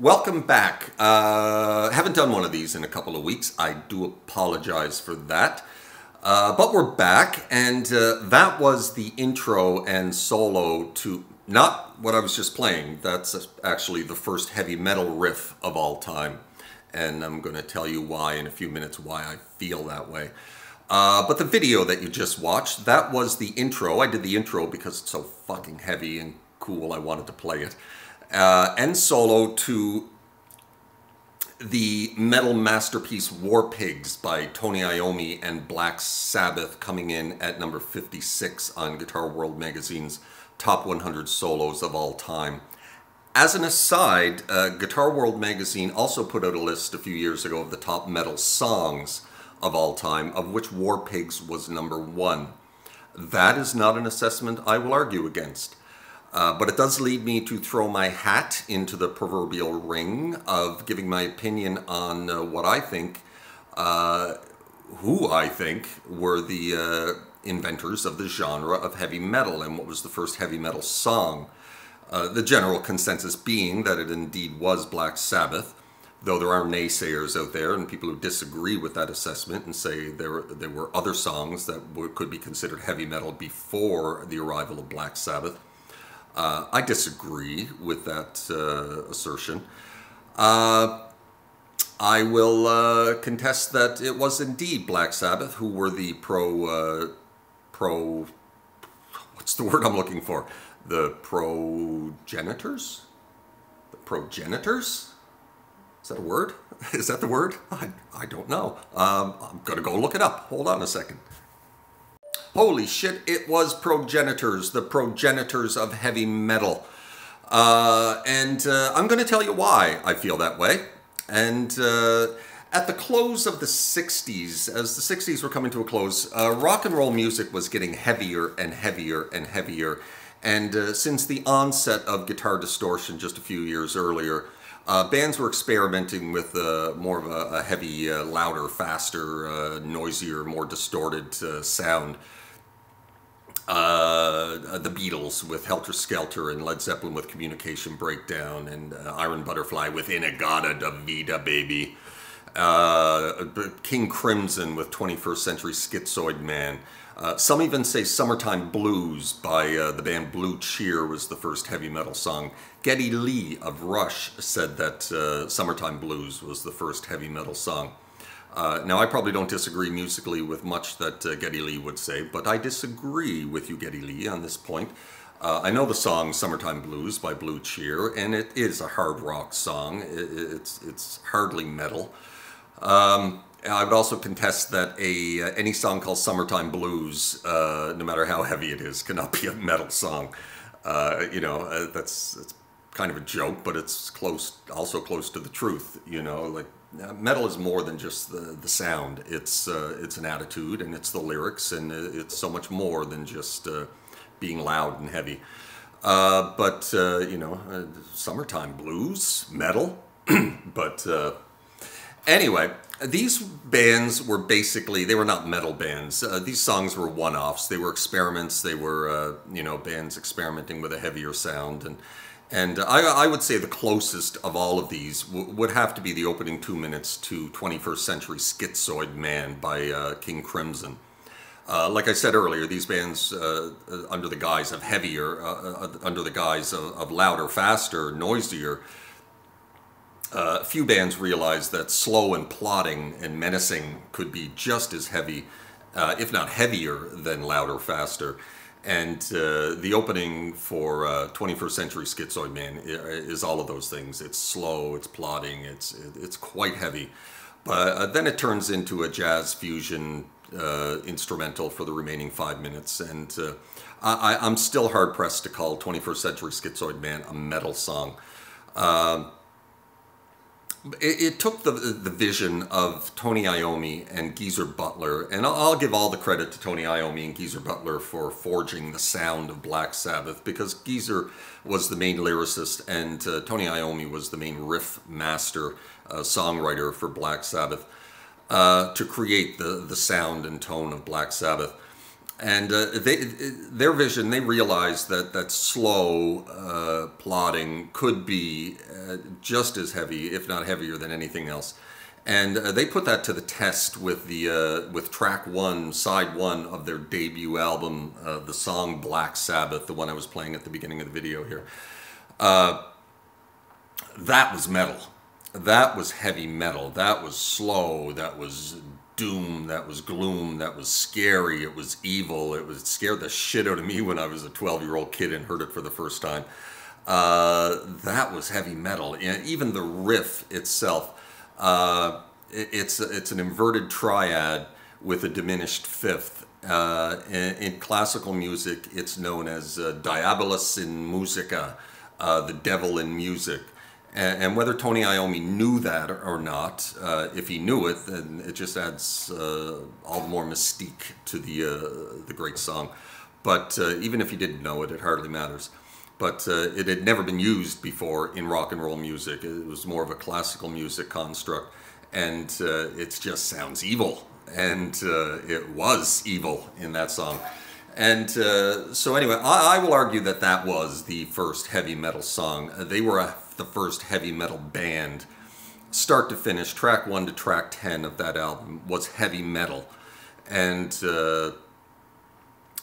Welcome back. Uh, haven't done one of these in a couple of weeks. I do apologize for that. Uh, but we're back, and uh, that was the intro and solo to not what I was just playing. That's actually the first heavy metal riff of all time. And I'm going to tell you why in a few minutes why I feel that way. Uh, but the video that you just watched, that was the intro. I did the intro because it's so fucking heavy and cool. I wanted to play it uh, and solo to the metal masterpiece War Pigs by Tony Iommi and Black Sabbath coming in at number 56 on Guitar World Magazine's Top 100 Solos of All Time. As an aside, uh, Guitar World Magazine also put out a list a few years ago of the top metal songs of all time, of which War Pigs was number one. That is not an assessment I will argue against. Uh, but it does lead me to throw my hat into the proverbial ring of giving my opinion on uh, what I think, uh, who I think were the uh, inventors of the genre of heavy metal and what was the first heavy metal song. Uh, the general consensus being that it indeed was Black Sabbath, though there are naysayers out there and people who disagree with that assessment and say there, there were other songs that were, could be considered heavy metal before the arrival of Black Sabbath. Uh, I disagree with that uh, assertion. Uh, I will uh, contest that it was indeed Black Sabbath who were the pro, uh, pro, what's the word I'm looking for? The progenitors? The progenitors? Is that a word? Is that the word? I, I don't know. Um, I'm going to go look it up. Hold on a second. Holy shit, it was progenitors, the progenitors of heavy metal. Uh, and uh, I'm going to tell you why I feel that way. And uh, at the close of the 60s, as the 60s were coming to a close, uh, rock and roll music was getting heavier and heavier and heavier. And uh, since the onset of guitar distortion just a few years earlier, uh, bands were experimenting with uh, more of a, a heavy, uh, louder, faster, uh, noisier, more distorted sound uh, the Beatles with Helter Skelter and Led Zeppelin with Communication Breakdown and uh, Iron Butterfly with In-A-Gadda-Da-Vida Baby. Uh, King Crimson with 21st Century Schizoid Man. Uh, some even say Summertime Blues by uh, the band Blue Cheer was the first heavy metal song. Geddy Lee of Rush said that uh, Summertime Blues was the first heavy metal song. Uh, now, I probably don't disagree musically with much that uh, Geddy Lee would say, but I disagree with you, Geddy Lee, on this point. Uh, I know the song Summertime Blues by Blue Cheer, and it is a hard rock song. It's, it's hardly metal. Um, I would also contest that a uh, any song called Summertime Blues, uh, no matter how heavy it is, cannot be a metal song. Uh, you know, that's, that's kind of a joke, but it's close, also close to the truth. You know, like metal is more than just the, the sound. It's uh, it's an attitude and it's the lyrics and it's so much more than just uh, being loud and heavy. Uh, but uh, you know, uh, summertime blues, metal. but uh, anyway, these bands were basically they were not metal bands. these songs were one-offs. They were experiments. They were you know bands experimenting with a heavier sound and and I, I, would say the closest of all of these would have to be the opening two minutes to 21st Century Schizoid Man by uh, King Crimson. Uh, like I said earlier, these bands, uh, uh under the guise of heavier, uh, uh, under the guise of, of louder, faster, noisier, few bands realized that slow and plodding and menacing could be just as heavy, if not heavier, than louder, faster. And uh, the opening for uh, 21st Century Schizoid Man is all of those things. It's slow, it's plodding, it's it's quite heavy. But uh, then it turns into a jazz fusion uh, instrumental for the remaining five minutes. And uh, I, am still hard pressed to call 21st Century Schizoid Man a metal song. Um, it, it, took the the vision of Tony Iommi and Geezer Butler, and I'll, I'll, give all the credit to Tony Iommi and Geezer Butler for forging the sound of Black Sabbath, because Geezer was the main lyricist and uh, Tony Iommi was the main riff master, uh, songwriter for Black Sabbath, uh, to create the, the sound and tone of Black Sabbath. And uh, they, their vision, they realized that that slow uh, plodding could be uh, just as heavy, if not heavier, than anything else. And uh, they put that to the test with the uh, with track one, side one of their debut album, uh, the song Black Sabbath, the one I was playing at the beginning of the video here. that was metal. That was heavy metal. That was slow. That was doom, that was gloom, that was scary, it was evil, it was scared the shit out of me when I was a 12 year old kid and heard it for the first time. Uh, that was heavy metal. And even the riff itself, uh, it, it's, it's an inverted triad with a diminished fifth. Uh, in, in, classical music, it's known as uh, Diabolus in Musica, uh, the devil in music. And, whether Tony Iommi knew that or not, uh, if he knew it, then it just adds uh, all the more mystique to the uh, the great song. But uh, even if he didn't know it, it hardly matters. But uh, it had never been used before in rock and roll music. It was more of a classical music construct, and uh, it just sounds evil. And it was evil in that song. And so, anyway, I, I, will argue that that was the first heavy metal song. they were a the first heavy metal band. Start to finish, track one to track 10 of that album was heavy metal. And uh,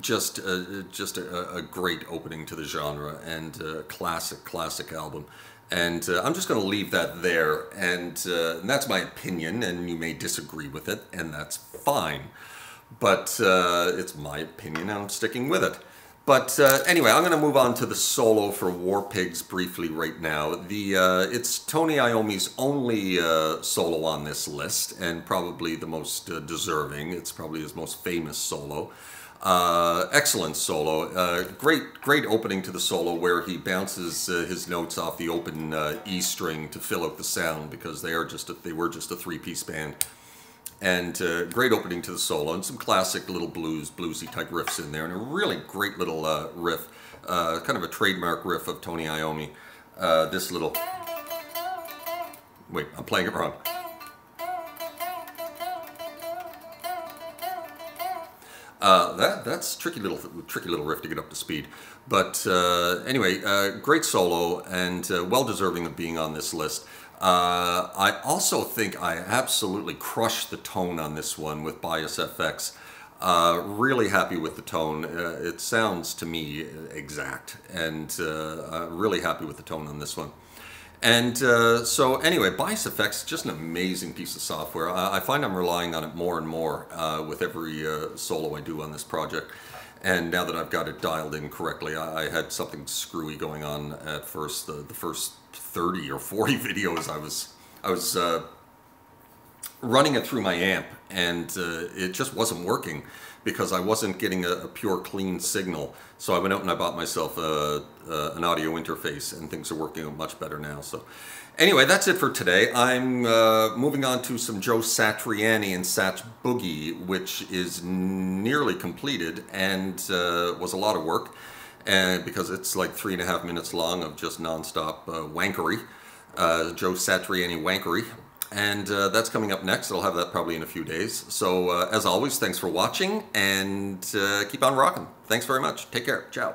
just uh, just a, a, great opening to the genre and a classic, classic album. And uh, I'm just going to leave that there. And, uh, and, that's my opinion, and you may disagree with it, and that's fine. But uh, it's my opinion, and I'm sticking with it. But uh, anyway, I'm going to move on to the solo for War Pigs briefly right now. The uh, It's Tony Iommi's only uh, solo on this list, and probably the most uh, deserving. It's probably his most famous solo. Uh, excellent solo. Uh, great, great opening to the solo where he bounces his notes off the open E string to fill out the sound because they are just a, they were just a three-piece band and uh, great opening to the solo and some classic little blues bluesy type riffs in there and a really great little uh, riff uh, kind of a trademark riff of Tony Iommi. Uh, this little wait I'm playing it wrong. Uh, that that's tricky little tricky little riff to get up to speed, but anyway, great solo and well deserving of being on this list. Uh, I also think I absolutely crushed the tone on this one with Bias FX. Uh, really happy with the tone. Uh, it sounds to me exact, and uh, really happy with the tone on this one. And uh, so anyway, Bias FX is just an amazing piece of software. I, I find I'm relying on it more and more uh, with every solo I do on this project. And now that I've got it dialed in correctly, I, I had something screwy going on at first. The, the first 30 or 40 videos I was, I was uh, running it through my amp and uh, it just wasn't working because I wasn't getting a, a, pure clean signal. So I went out and I bought myself a, a, an audio interface and things are working much better now. So anyway, that's it for today. I'm uh, moving on to some Joe Satriani and Satch Boogie, which is nearly completed and uh, was a lot of work and because it's like three and a half minutes long of just nonstop uh, wankery, uh, Joe Satriani wankery. And uh, that's coming up next. I'll have that probably in a few days. So, uh, as always, thanks for watching and uh, keep on rocking. Thanks very much. Take care. Ciao.